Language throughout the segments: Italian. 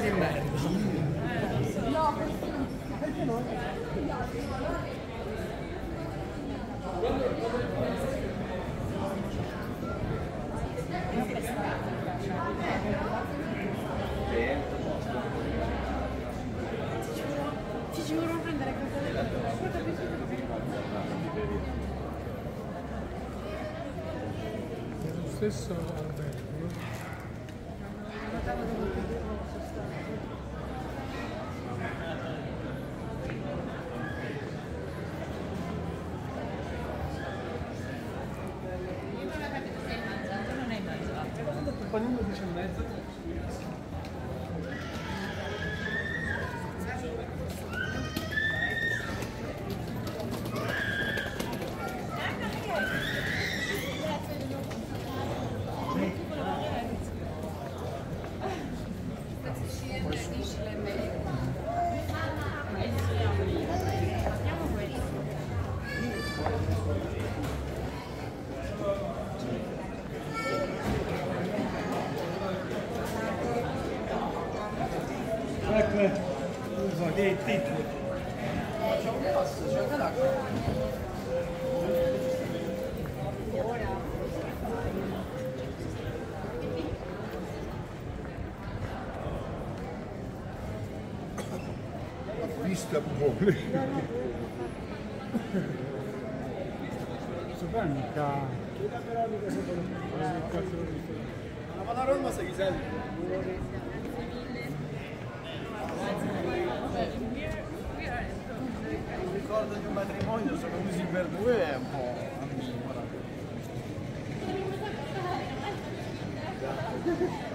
tua, locandina di merda. Ci ci vorrò prendere questa lo stesso Vista buone. Questo qua è mica... Ma la Roma sei. Un ricordo di un matrimonio sono così per due è un po'. Questa,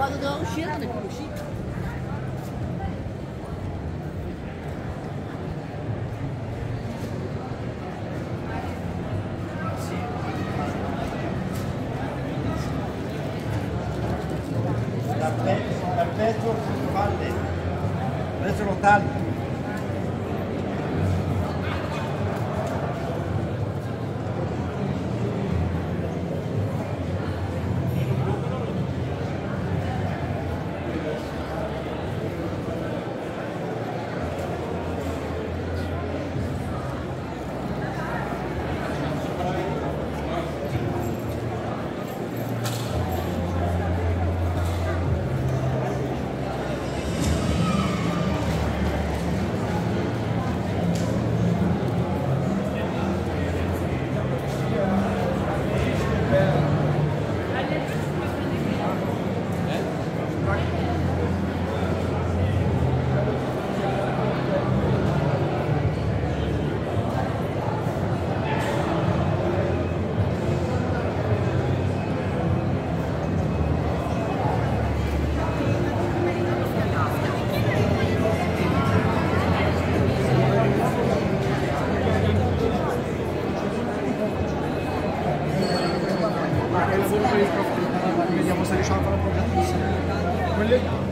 But don't share the cookie. 就养。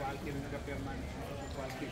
வாழ்க்கை நல்ல பெருமான் வாழ்க்கை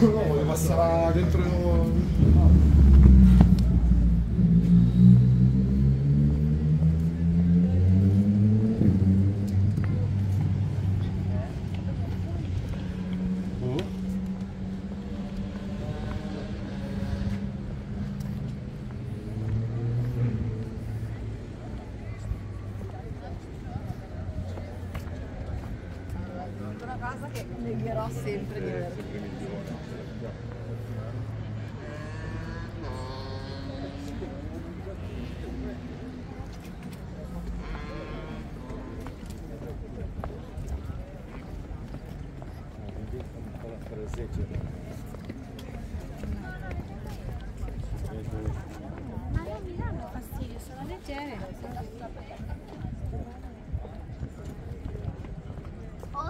Voglio passare dentro...